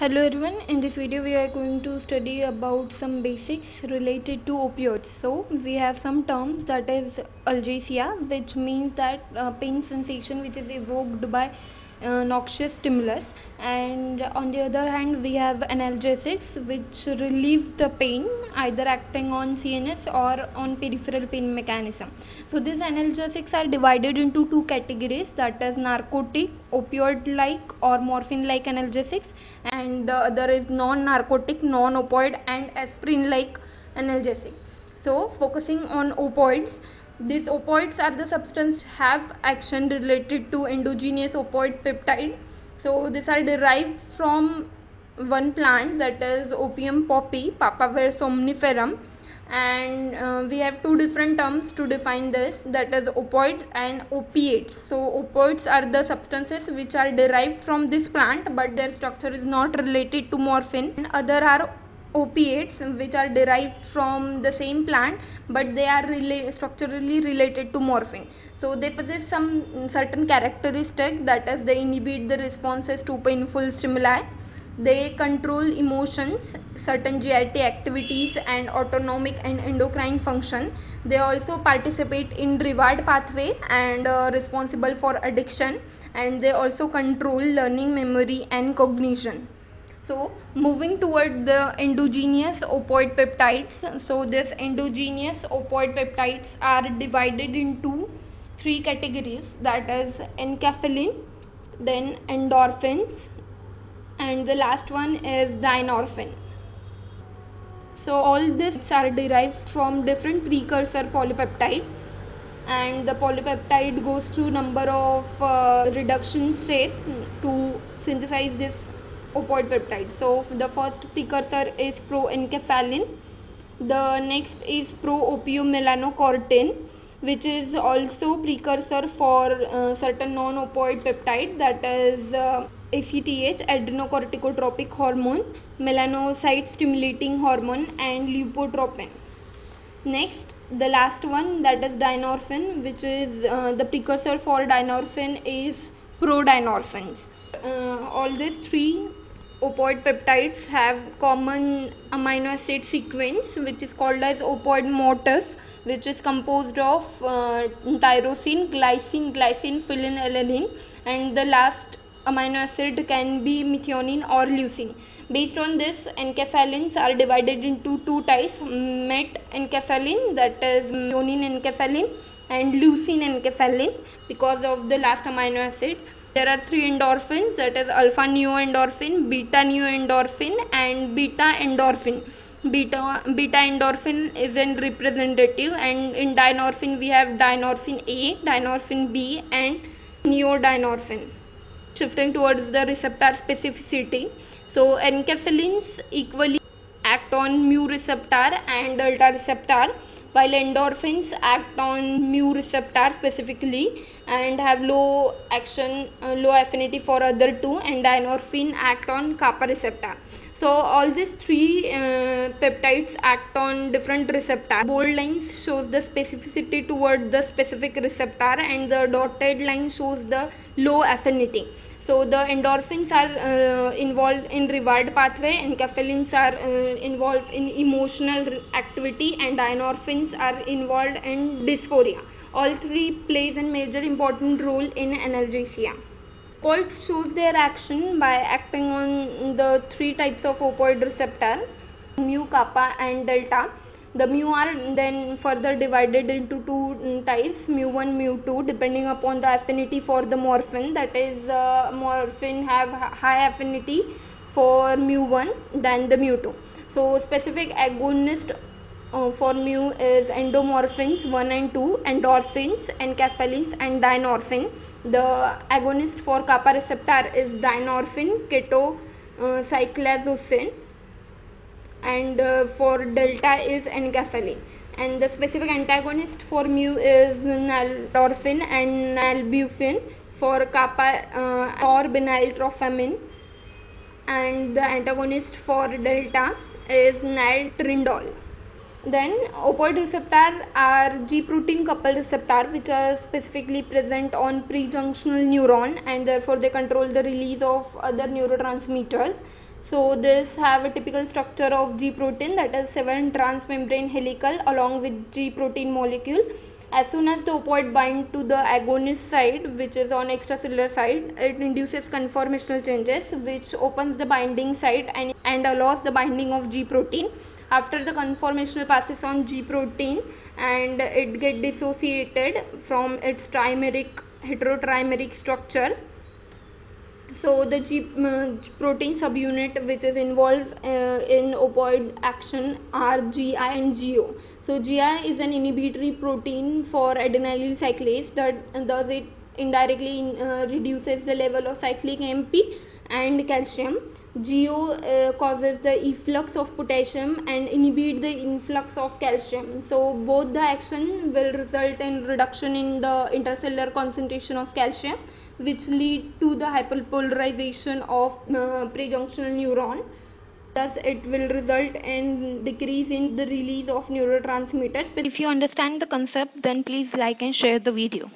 Hello everyone, in this video we are going to study about some basics related to opioids. So we have some terms that is analgesia which means that uh, pain sensation which is evoked by uh, noxious stimulus and on the other hand we have analgesics which relieve the pain either acting on CNS or on peripheral pain mechanism. So these analgesics are divided into two categories that is narcotic, opioid like or morphine like analgesics and the other is non-narcotic, non-opioid and aspirin like analgesic. So focusing on opioids these opioids are the substance have action related to endogenous opioid peptide so these are derived from one plant that is opium poppy papaver somniferum and uh, we have two different terms to define this. That is opioids and opiates. So opioids are the substances which are derived from this plant but their structure is not related to morphine. And other are opiates which are derived from the same plant but they are rela- structurally related to morphine. So they possess some certain characteristic. That is they inhibit the responses to painful stimuli they control emotions certain GIT activities and autonomic and endocrine function. They also participate in reward pathway and uh, responsible for addiction. And they also control learning memory and cognition. So moving toward the endogenous opioid peptides. So this endogenous opioid peptides are divided into three categories. That is enkephalin then endorphins and the last one is dynorphin. So all these are derived from different precursor polypeptide. And the polypeptide goes through number of uh, reduction step to synthesize this opioid peptide. So the first precursor is proenkephalin the next is pro-opiomelanocortin which is also precursor for uh, certain non-opioid peptide that is uh, ACTH adrenocorticotropic hormone melanocyte stimulating hormone and lipotropin next the last one that is dynorphin which is uh, the precursor for dynorphin is prodynorphins uh, all these three opioid peptides have common amino acid sequence which is called as opioid motif which is composed of uh, tyrosine glycine glycine phenylalanine and the last amino acid can be methionine or leucine. Based on this enkephalins are divided into two types met enkephalin that is methionine enkephalin and leucine enkephalin because of the last amino acid there are three endorphins that is alpha neoendorphin beta neoendorphin and beta endorphin. Beta beta endorphin is an representative and in dynorphin we have dynorphin a dynorphin b and neodynorphin shifting towards the receptor specificity. So enkephalins equally act on mu receptor and delta receptor while endorphins act on mu receptor specifically and have low action uh, low affinity for other two and dynorphin act on kappa receptor. So all these three uh, peptides act on different receptor bold lines shows the specificity towards the specific receptor and the dotted line shows the low affinity so the endorphins are uh, involved in reward pathway enkephalins are uh, involved in emotional activity and dynorphins are involved in dysphoria. All three plays a major important role in analgesia. Opioids shows their action by acting on the three types of opioid receptor mu kappa and delta the mu are then further divided into two types mu1 mu2 depending upon the affinity for the morphine that is uh, morphine have high affinity for mu1 than the mu2 so specific agonist uh, for mu is endomorphins 1 and 2 endorphins enkephalins and dynorphin the agonist for kappa receptor is dynorphin keto uh, and uh, for delta is enkephalin and the specific antagonist for mu is naltrexone and nalbuphine for kappa uh, or vinyltropamine and the antagonist for delta is naltrindole. Then opioid receptor are G protein coupled receptor which are specifically present on prejunctional neuron and therefore they control the release of other neurotransmitters. So this have a typical structure of G protein that is 7 transmembrane helical along with G protein molecule. As soon as the opioid bind to the agonist side which is on extracellular side it induces conformational changes which opens the binding site and, and allows the binding of G protein after the conformational passes on G protein and it get dissociated from its trimeric heterotrimeric structure so the G uh, protein subunit which is involved uh, in opioid action are GI and GO. So GI is an inhibitory protein for adenylyl cyclase that does it indirectly in, uh, reduces the level of cyclic AMP and calcium. GO uh, causes the efflux of potassium and inhibit the influx of calcium. So both the action will result in reduction in the intercellular concentration of calcium which lead to the hyperpolarization of uh, prejunctional neuron. Thus, it will result in decrease in the release of neurotransmitters. If you understand the concept, then please like and share the video.